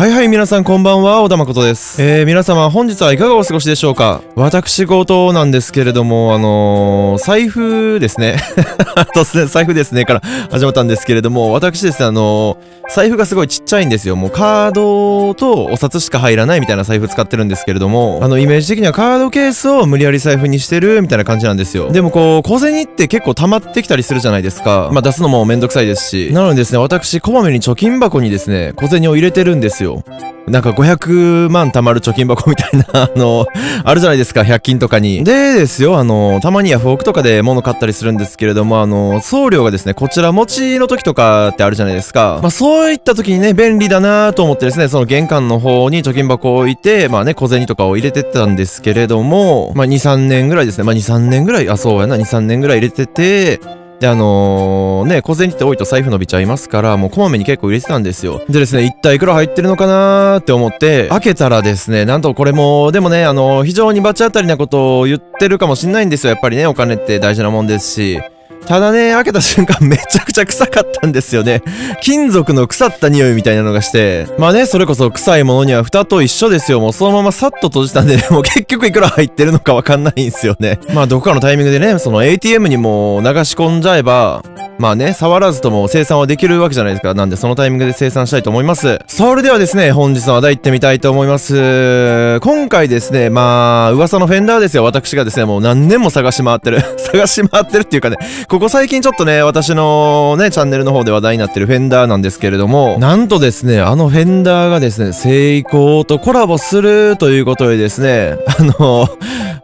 Hi, はいはい、皆さんこんばんは、小田誠です。えー、皆様本日はいかがお過ごしでしょうか？私事なんですけれども、あのー、財布ですね。突然財布ですね、から始まったんですけれども、私ですね、あのー、財布がすごいちっちゃいんですよ。もうカードとお札しか入らないみたいな財布使ってるんですけれども、あの、イメージ的にはカードケースを無理やり財布にしてるみたいな感じなんですよ。でもこう、小銭って結構溜まってきたりするじゃないですか。まあ出すのもめんどくさいですし。なのでですね、私、こまめに貯金箱にですね、小銭を入れてるんですよ。なんか500万貯まる貯金箱みたいな、あの、あるじゃないですか、100均とかに。でですよ、あの、たまにヤフオクとかで物買ったりするんですけれども、あの、送料がですね、こちら持ちの時とかってあるじゃないですか。まあそういった時にね、便利だなと思ってですね、その玄関の方に貯金箱を置いて、まあね、小銭とかを入れてたんですけれども、まあ2、3年ぐらいですね、まあ2、3年ぐらい、あ、そうやな、2、3年ぐらい入れてて、で、あのー、ね、小銭って多いと財布伸びちゃいますから、もうこまめに結構入れてたんですよ。でですね、一体いくら入ってるのかなーって思って、開けたらですね、なんとこれも、でもね、あのー、非常に罰当たりなことを言ってるかもしんないんですよ。やっぱりね、お金って大事なもんですし。ただね、開けた瞬間めちゃくちゃ臭かったんですよね。金属の腐った匂いみたいなのがして。まあね、それこそ臭いものには蓋と一緒ですよ。もうそのままさっと閉じたんで、ね、もう結局いくら入ってるのかわかんないんですよね。まあどこかのタイミングでね、その ATM にも流し込んじゃえば、まあね、触らずとも生産はできるわけじゃないですか。なんでそのタイミングで生産したいと思います。それではですね、本日の話題行ってみたいと思います。今回ですね、まあ、噂のフェンダーですよ。私がですね、もう何年も探し回ってる。探し回ってるっていうかね、ここ最近ちょっとね、私のね、チャンネルの方で話題になってるフェンダーなんですけれども、なんとですね、あのフェンダーがですね、セイコーとコラボするということでですね、あの、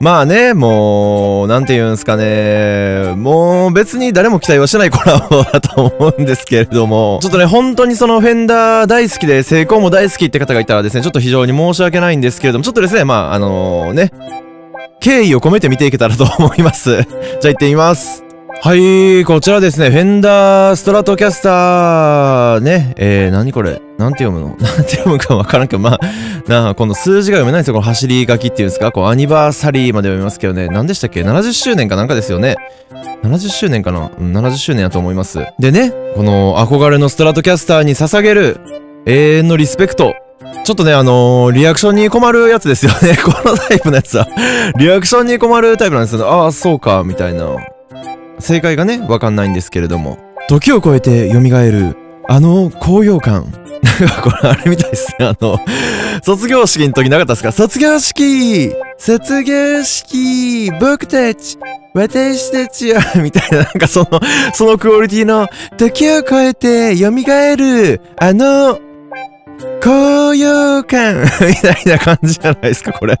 まあね、もう、なんて言うんすかね、もう別に誰も期待はしてないコラボだと思うんですけれども、ちょっとね、本当にそのフェンダー大好きで、セイコーも大好きって方がいたらですね、ちょっと非常に申し訳ないんですけれども、ちょっとですね、まあ、あのね、敬意を込めて見ていけたらと思います。じゃあ行ってみます。はい、こちらですね、フェンダーストラトキャスター、ね、えー、何これ？なんて読むの？なんて読むかわからんけど、まあ、なあ、この数字が読めないんですよ、この走り書きっていうんですか、こう、アニバーサリーまで読みますけどね、何でしたっけ ?70 周年かなんかですよね。70周年かな？うん、70周年やと思います。でね、この憧れのストラトキャスターに捧げる永遠のリスペクト。ちょっとね、あのー、リアクションに困るやつですよね。このタイプのやつは。リアクションに困るタイプなんですよね。ああ、そうか、みたいな。正解がね、わかんないんですけれども。時を超えて蘇る、あの高揚感。なんかこれあれみたいですね。あの、卒業式の時なかったですか？卒業式卒業式僕たち私たちは みたいな、なんかその、そのクオリティの、時を超えて蘇る、あの、高揚感 みたいな感じじゃないですか、これ。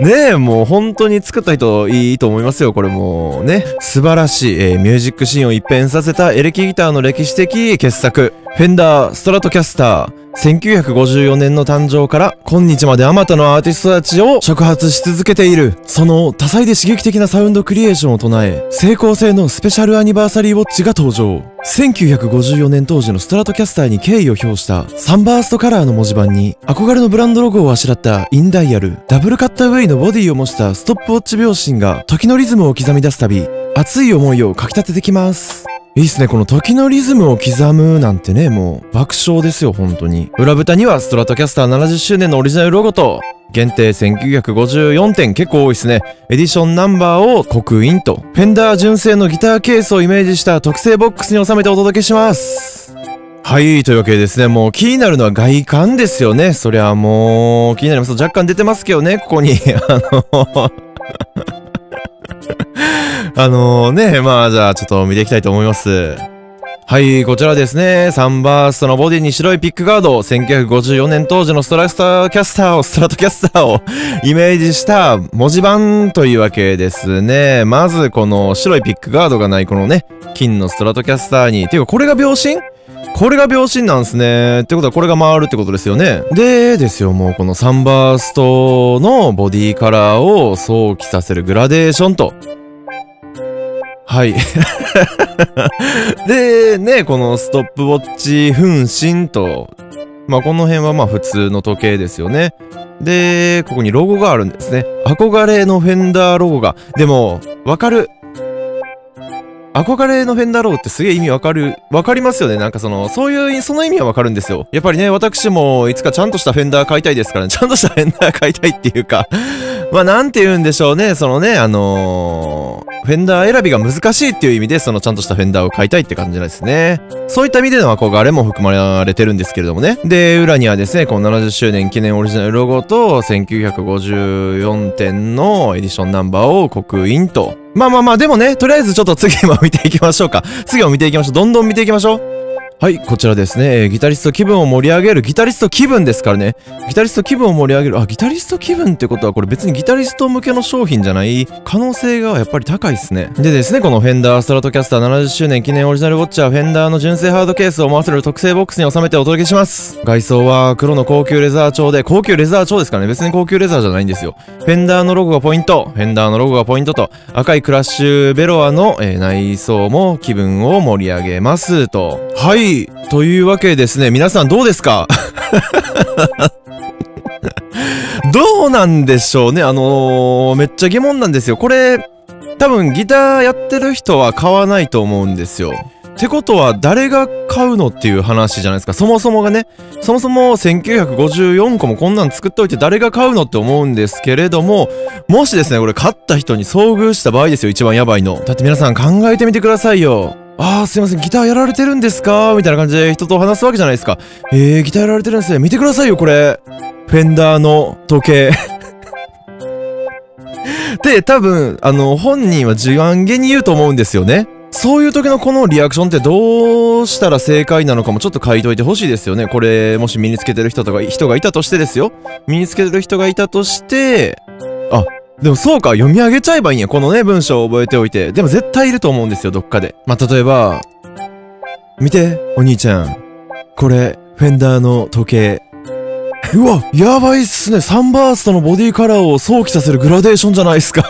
ねえ、もう本当に作った人いいと思いますよ、これもうね。素晴らしい、えー、ミュージックシーンを一変させたエレキギターの歴史的傑作。フェンダーストラトキャスター。1954年の誕生から今日まであまたのアーティストたちを触発し続けている。その多彩で刺激的なサウンドクリエーションを唱え、成功性のスペシャルアニバーサリーウォッチが登場。1954年当時のストラトキャスターに敬意を表したサンバーストカラーの文字盤に憧れのブランドロゴをあしらったインダイヤル、ダブルカッターウェイのボディを模したストップウォッチ秒針が時のリズムを刻み出すたび、熱い思いをかき立ててきます。いいっすね。この時のリズムを刻むなんてね、もう爆笑ですよ、本当に。裏蓋にはストラトキャスター70周年のオリジナルロゴと、限定1954点結構多いですね。エディションナンバーを刻印と、フェンダー純正のギターケースをイメージした特製ボックスに収めてお届けします。はい、というわけでですね、もう気になるのは外観ですよね。そりゃもう気になります。若干出てますけどね、ここに。あの あのね、まあじゃあちょっと見ていきたいと思います。はい、こちらですね。サンバーストのボディに白いピックガード、1954年当時のストラスターキャスターを、ストラトキャスターを イメージした文字盤というわけですね。まずこの白いピックガードがないこのね、金のストラトキャスターに、ていうかこれが秒針？これが秒針なんですね。ってことはこれが回るってことですよね。で、ですよ、もうこのサンバーストのボディカラーを想起させるグラデーションと。はい。で、ね、このストップウォッチ分身と、まあこの辺はまあ普通の時計ですよね。で、ここにロゴがあるんですね。憧れのフェンダーロゴが。でも、わかる。憧れのフェンダーロゴってすげえ意味わかる、わかりますよね。なんかその、そういう、その意味はわかるんですよ。やっぱりね、私もいつかちゃんとしたフェンダー買いたいですからね。ちゃんとしたフェンダー買いたいっていうか まあなんて言うんでしょうね。そのね、あのー、フェンダー選びが難しいっていう意味で、そのちゃんとしたフェンダーを買いたいって感じなんですね。そういった意味での憧れも含まれてるんですけれどもね。で、裏にはですね、この70周年記念オリジナルロゴと、1954点のエディションナンバーを刻印と。まあまあまあ、でもね、とりあえずちょっと次も見ていきましょうか。次を見ていきましょう。どんどん見ていきましょう。はい、こちらですね。ギタリスト気分を盛り上げる。ギタリスト気分ですからね。ギタリスト気分を盛り上げる。あ、ギタリスト気分ってことはこれ別にギタリスト向けの商品じゃない？可能性がやっぱり高いですね。でですね、このフェンダーストラトキャスター70周年記念オリジナルウォッチャーフェンダーの純正ハードケースを思わせる特製ボックスに収めてお届けします。外装は黒の高級レザー調で、高級レザー調ですからね。別に高級レザーじゃないんですよ。フェンダーのロゴがポイント。フェンダーのロゴがポイントと、赤いクラッシュベロアの、えー、内装も気分を盛り上げますと。はい。というわけですね、皆さんどうですか？どうなんでしょうね？あのー、めっちゃ疑問なんですよ。これ、多分ギターやってる人は買わないと思うんですよ。ってことは誰が買うのっていう話じゃないですか。そもそもがね。そもそも1954個もこんなん作っといて誰が買うのって思うんですけれども、もしですね、これ買った人に遭遇した場合ですよ、一番やばいの。だって皆さん考えてみてくださいよ。あーすいません、ギターやられてるんですか？みたいな感じで人と話すわけじゃないですか。えー、ギターやられてるんですね。見てくださいよ、これ。フェンダーの時計。で、多分、あの、本人は自慢げに言うと思うんですよね。そういう時のこのリアクションってどうしたら正解なのかもちょっと書いといてほしいですよね。これ、もし身につけてる人とか、人がいたとしてですよ。身につけてる人がいたとして、あ、でもそうか、読み上げちゃえばいいんや。このね、文章を覚えておいて。でも絶対いると思うんですよ、どっかで。まあ、例えば、見て、お兄ちゃん。これ、フェンダーの時計。うわ、やばいっすね。サンバーストのボディカラーを想起させるグラデーションじゃないっすか。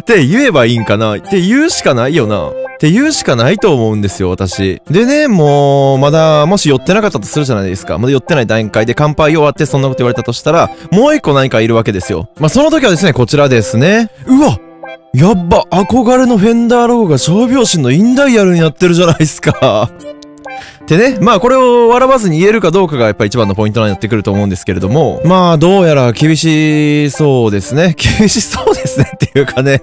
って言えばいいんかなって言うしかないよな。って言うしかないと思うんですよ、私。でね、もう、まだ、もし寄ってなかったとするじゃないですか。まだ寄ってない段階で乾杯終わってそんなこと言われたとしたら、もう一個何かいるわけですよ。まあ、その時はですね、こちらですね。うわやっぱ、憧れのフェンダーロゴが傷病心のインダイヤルになってるじゃないですか。でね、まあこれを笑わずに言えるかどうかがやっぱ一番のポイントになってくると思うんですけれども、まあどうやら厳しそうですね。厳しそうですねっていうかね、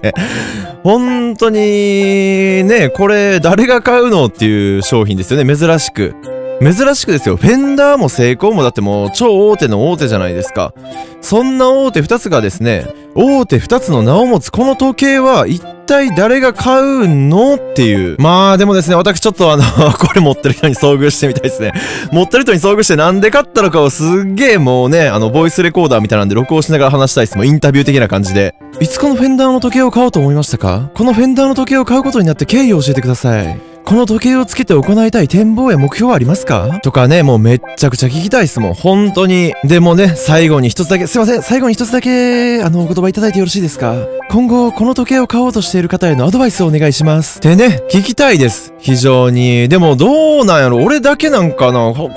本当にね、これ誰が買うのっていう商品ですよね、珍しく。珍しくですよ。フェンダーもセイコーもだってもう超大手の大手じゃないですか。そんな大手2つがですね、大手2つの名を持つこの時計は一体誰が買うのっていう。まあでもですね、私ちょっとあの これ持ってる人に遭遇してみたいですね。持ってる人に遭遇してなんで買ったのかをすっげえもうね、あの、ボイスレコーダーみたいなんで録音しながら話したいです。もうインタビュー的な感じで。いつこのフェンダーの時計を買おうと思いましたか？このフェンダーの時計を買うことになって経緯を教えてください。この時計をつけて行いたい展望や目標はありますか？とかね、もうめっちゃくちゃ聞きたいっすもん。本当に。でもね、最後に一つだけ、すいません、最後に一つだけ、あの、お言葉いただいてよろしいですか？今後、この時計を買おうとしている方へのアドバイスをお願いします。ってね、聞きたいです。非常に。でも、どうなんやろ？俺だけなんかな？こ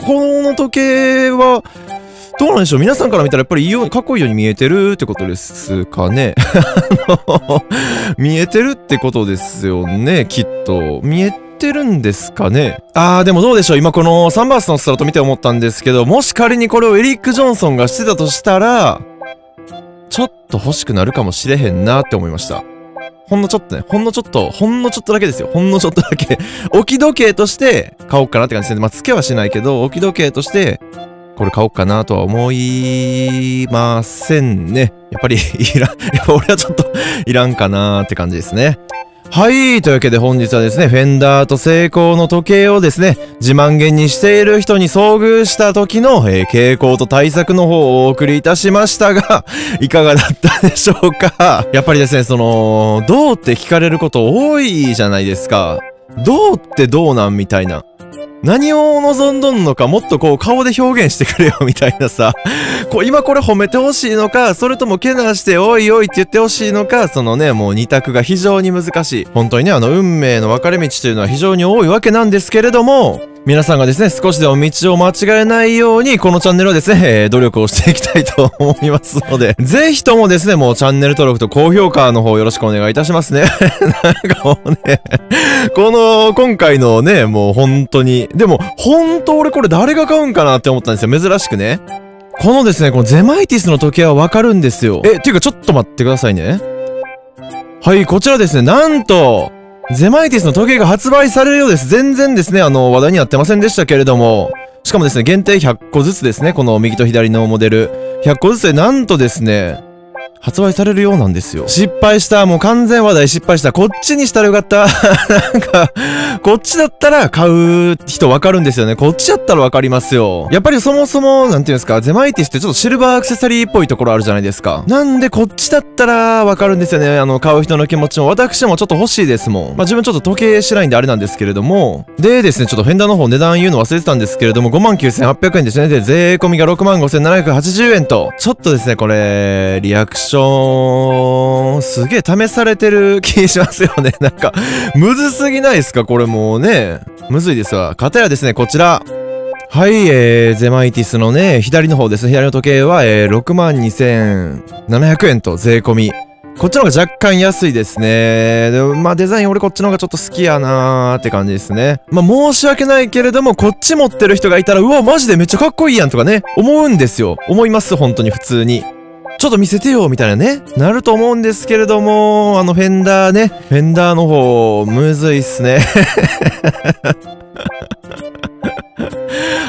の時計は、どうなんでしょう？皆さんから見たらやっぱりいいよ、かっこいいように見えてるってことですかね？見えてるってことですよね、きっと。見えてるんですかね？あー、でもどうでしょう今このサンバースのスタート見て思ったんですけど、もし仮にこれをエリック・ジョンソンがしてたとしたら、ちょっと欲しくなるかもしれへんなって思いました。ほんのちょっとね、ほんのちょっと、ほんのちょっとだけですよ。ほんのちょっとだけ 置き時計として買おうかなって感じですね。まあ、つけはしないけど、置き時計として、これ買おうかなとは思いませんね。やっぱりいらん、やっぱ俺はちょっといらんかなって感じですね。はい。というわけで本日はですね、フェンダーと成功の時計をですね、自慢げにしている人に遭遇した時の、えー、傾向と対策の方をお送りいたしましたが、いかがだったでしょうか？やっぱりですね、その、どうって聞かれること多いじゃないですか。どうってどうなんみたいな。何を望んどんのかもっとこう顔で表現してくれよみたいなさ、こう今これ褒めてほしいのか、それともけなしておいおいって言ってほしいのか、そのね、もう二択が非常に難しい。本当にね、あの運命の分かれ道というのは非常に多いわけなんですけれども、皆さんがですね、少しでも道を間違えないように、このチャンネルはですね、えー、努力をしていきたいと思いますので、ぜひともですね、もうチャンネル登録と高評価の方よろしくお願いいたしますね。なんかもうね、この、今回のね、もう本当に、でも、本当俺これ誰が買うんかなって思ったんですよ。珍しくね。このですね、このゼマイティスの時計はわかるんですよ。え、っていうかちょっと待ってくださいね。はい、こちらですね、なんと、ゼマイティスの時計が発売されるようです。全然ですね、あの、話題になってませんでしたけれども、しかもですね、限定100個ずつですね、この右と左のモデル。100個ずつで、なんとですね、発売されるようなんですよ。失敗した。もう完全話題失敗した。こっちにしたらよかった。なんか、こっちだったら買う人わかるんですよね。こっちだったらわかりますよ。やっぱりそもそも、なんていうんですか、ゼマイティスってちょっとシルバーアクセサリーっぽいところあるじゃないですか。なんでこっちだったらわかるんですよね。あの、買う人の気持ちも。私もちょっと欲しいですもん。まあ、自分ちょっと時計しないんであれなんですけれども。でですね、ちょっとフェンダーの方値段言うの忘れてたんですけれども、59,800円ですね。で、税込みが65,780円と。ちょっとですね、これ、リアクションション、すげえ試されてる気しますよね。なんか、むずすぎないですか？これもうね。むずいですわ。かたやですね、こちら。はい、えー、ゼマイティスのね、左の方ですね。左の時計は、えー、62,700円と税込み。こっちの方が若干安いですね。でまあデザイン俺こっちの方がちょっと好きやなーって感じですね。まあ申し訳ないけれども、こっち持ってる人がいたら、うわ、マジでめっちゃかっこいいやんとかね、思うんですよ。思います、本当に普通に。ちょっと見せてよみたいなね、なると思うんですけれども、あのフェンダーね、フェンダーの方、むずいっすね。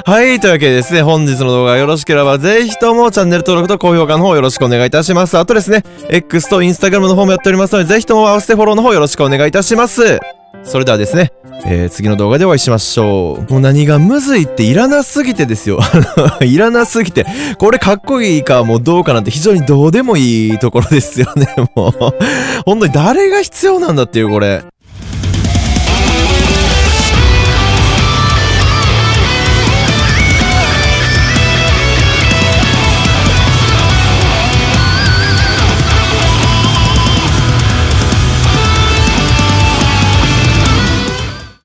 はい。というわけでですね、本日の動画よろしければ、ぜひともチャンネル登録と高評価の方よろしくお願いいたします。あとですね、X と Instagram の方もやっておりますので、ぜひとも合わせてフォローの方よろしくお願いいたします。それではですね、えー、次の動画でお会いしましょう。もう何がむずいっていらなすぎてですよ。いらなすぎて。これかっこいいかもうどうかなんて非常にどうでもいいところですよね、もう。本当に誰が必要なんだっていうこれ。